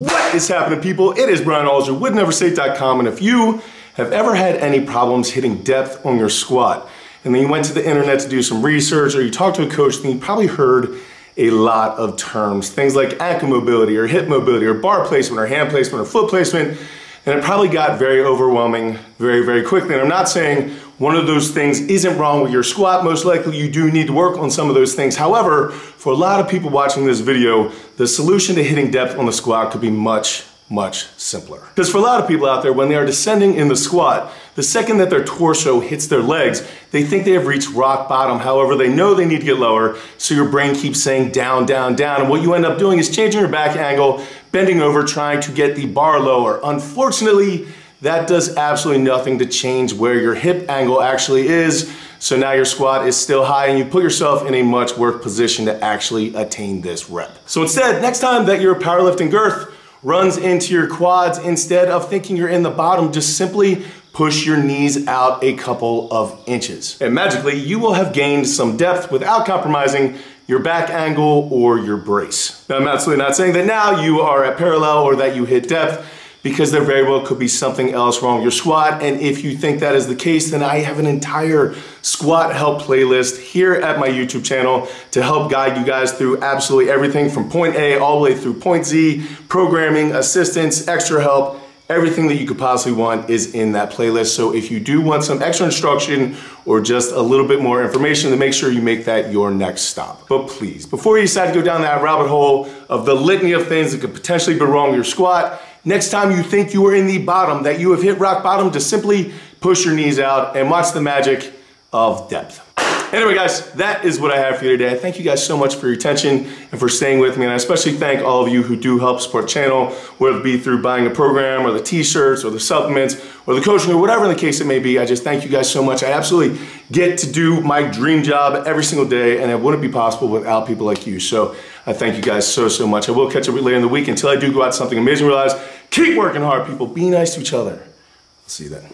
What is happening, people? It is Brian Alsruhe with NEVERsate.com, and if you have ever had any problems hitting depth on your squat, and then you went to the internet to do some research, or you talked to a coach, then you probably heard a lot of terms, things like ankle mobility, or hip mobility, or bar placement, or hand placement, or foot placement, and it probably got very overwhelming very, very quickly. And I'm not saying one of those things isn't wrong with your squat. Most likely you do need to work on some of those things. However, for a lot of people watching this video, the solution to hitting depth on the squat could be much, much simpler. Because for a lot of people out there, when they are descending in the squat, the second that their torso hits their legs, they think they have reached rock bottom. However, they know they need to get lower, so your brain keeps saying down, down, down. And what you end up doing is changing your back angle, bending over, trying to get the bar lower. Unfortunately, that does absolutely nothing to change where your hip angle actually is. So now your squat is still high and you put yourself in a much worse position to actually attain this rep. So instead, next time that you're powerlifting girth runs into your quads, instead of thinking you're in the bottom, just simply push your knees out a couple of inches. And magically, you will have gained some depth without compromising your back angle or your brace. Now, I'm absolutely not saying that now you are at parallel or that you hit depth because there very well could be something else wrong with your squat. And if you think that is the case, then I have an entire squat help playlist here at my YouTube channel to help guide you guys through absolutely everything from point A all the way through point Z, programming, assistance, extra help, everything that you could possibly want is in that playlist. So if you do want some extra instruction or just a little bit more information, then make sure you make that your next stop. But please, before you decide to go down that rabbit hole of the litany of things that could potentially be wrong with your squat, Next time you think you are in the bottom, that you have hit rock bottom, just simply push your knees out and watch the magic of depth. Anyway, guys, that is what I have for you today. I thank you guys so much for your attention and for staying with me. And I especially thank all of you who do help support the channel, whether it be through buying a program or the t-shirts or the supplements or the coaching or whatever the case it may be. I just thank you guys so much. I absolutely get to do my dream job every single day and it wouldn't be possible without people like you. So I thank you guys so, so much. I will catch up later in the week. Until I do go out something amazing, realize keep working hard, people. Be nice to each other. I'll see you then.